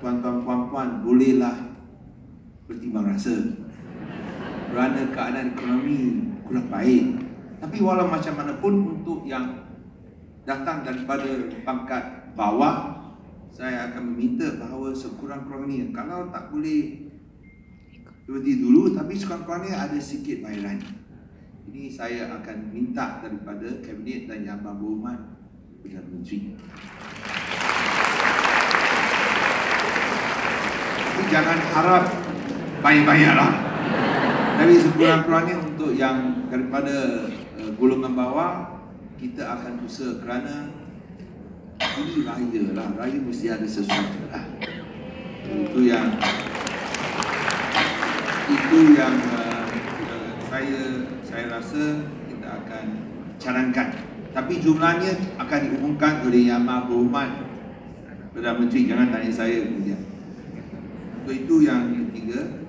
tuan-tuan puan-puan bolehlah bertimbang rasa kerana keadaan ekonomi kurang baik. Tapi walau macam mana pun untuk yang datang daripada pangkat bawah, saya akan meminta bahawa sekurang-kurangnya kalau tak boleh seperti dulu tapi sekurang-kurangnya ada sikit bayaran. Ini saya akan minta daripada kabinet dan yang berhormat Perdana Menteri. Jangan harap banyak-banyak lah. Tapi sekurang-kurangnya untuk yang daripada uh, golongan bawah kita akan usaha kerana ini raya lah, raya mesti ada sesuatu lah. Itu yang itu yang uh, uh, saya saya rasa kita akan cadangkan. Tapi jumlahnya akan diumumkan oleh Yang Maha Berhormat Perdana Menteri. Jangan tanya saya itu yang ketiga,